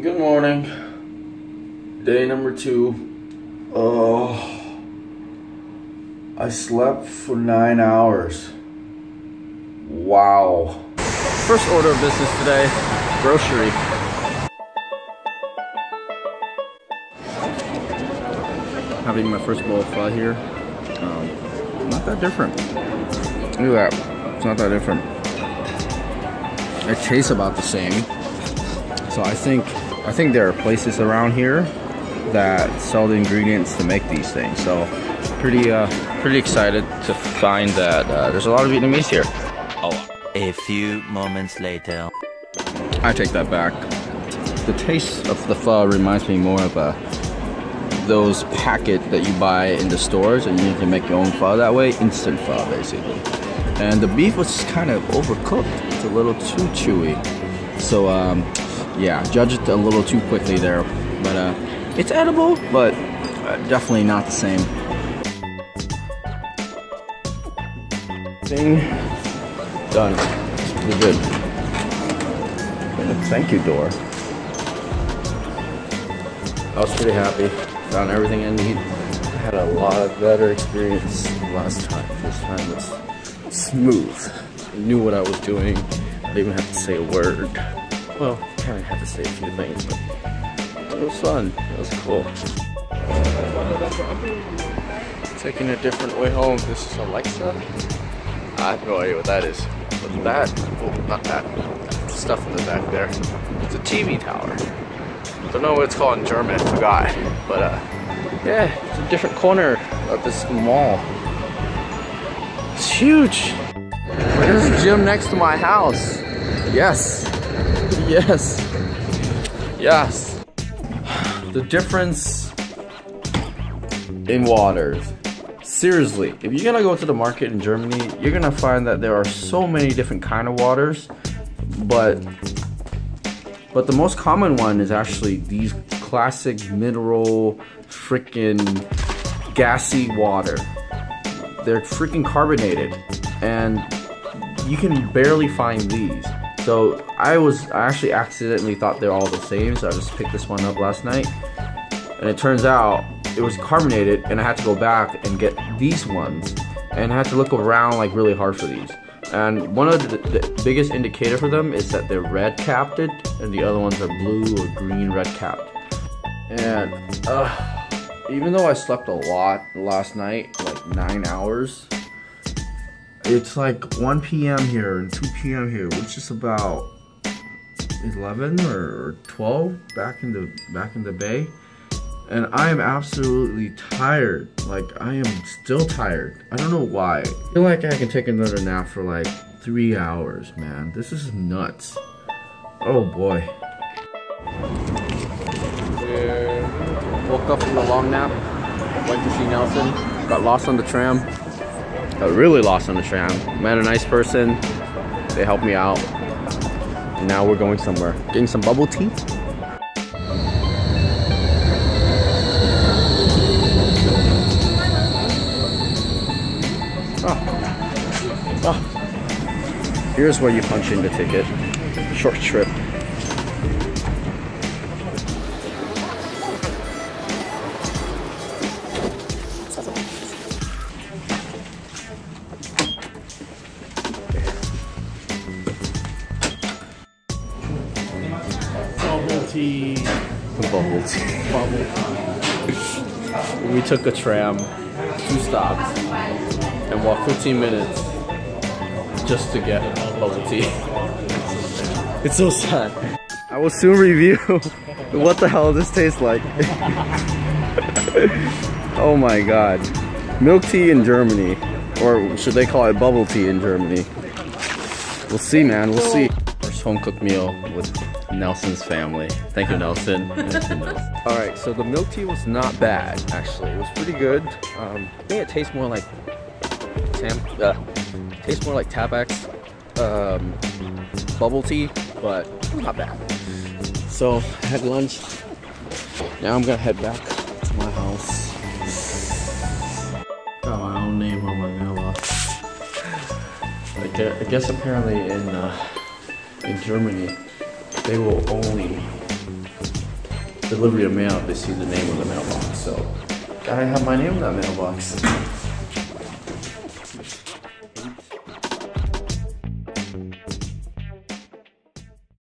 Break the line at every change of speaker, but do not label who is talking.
Good morning. Day number two. Oh, I slept for nine hours. Wow.
First order of business today, grocery. Having my first bowl of pho here. Um, not that different. Look at that. It's not that different. It tastes about the same. So I think I think there are places around here that sell the ingredients to make these things. So pretty uh, pretty excited to find that uh, there's a lot of Vietnamese here.
Oh. A few moments later.
I take that back. The taste of the pho reminds me more of a those packet that you buy in the stores and you can make your own pho that way, instant pho basically. And the beef was kind of overcooked. It's a little too chewy. So um, yeah, judge it a little too quickly there. But uh, it's edible, but uh, definitely not the same. Thing done. Pretty good. Thank you, door. I was pretty happy. Found everything I need. I had a lot of better experience last time. This time was smooth. I knew what I was doing. I didn't even have to say a word. Well, of had to say a few things, but it was fun. It was cool. Taking a different way home. This is Alexa. I have no idea what that is. But that, oh, not that, stuff in the back there. It's a TV tower. Don't know what it's called in German, I forgot. But uh, yeah, it's a different corner of this mall. It's huge. There's a gym next to my house. Yes, yes, yes. The difference in waters seriously, if you're gonna go to the market in Germany, you're gonna find that there are so many different kind of waters, but but the most common one is actually these classic mineral freaking gassy water. They're freaking carbonated and you can barely find these. So I was I actually accidentally thought they're all the same, so I just picked this one up last night. And it turns out it was carbonated and I had to go back and get these ones and I had to look around like really hard for these. And one of the, the biggest indicator for them is that they're red capped and the other ones are blue or green red capped. And uh, even though I slept a lot last night, like nine hours, it's like 1 p.m. here and 2 p.m. here, which is about 11 or 12 back in the back in the bay and I am absolutely tired. Like, I am still tired. I don't know why. I feel like I can take another nap for like three hours, man. This is nuts. Oh boy. woke up from the long nap, went to see Nelson, got lost on the tram. Got really lost on the tram. Met a nice person. They helped me out. And now we're going somewhere. Getting some bubble tea. Oh. Oh. Here's where you punch in the ticket. Short trip.
Tea.
Bubble tea.
Bubble
We took a tram, two stops, and walked 15 minutes just to get bubble tea. it's so sad. I will soon review what the hell this tastes like. oh my god. Milk tea in Germany. Or should they call it bubble tea in Germany? We'll see, man. We'll see. First home cooked meal with Nelson's family. Thank you, Nelson. All right, so the milk tea was not bad, actually. It was pretty good. Um, I think it tastes more like Tam uh, tastes more like Tabax um, bubble tea, but not bad. So I had lunch. Now I'm gonna head back to my house. Got my own name on my mailbox. I guess, I guess apparently in uh, in Germany they will only deliver your mail, if they see the name of the mailbox. So, gotta have my name in that mailbox.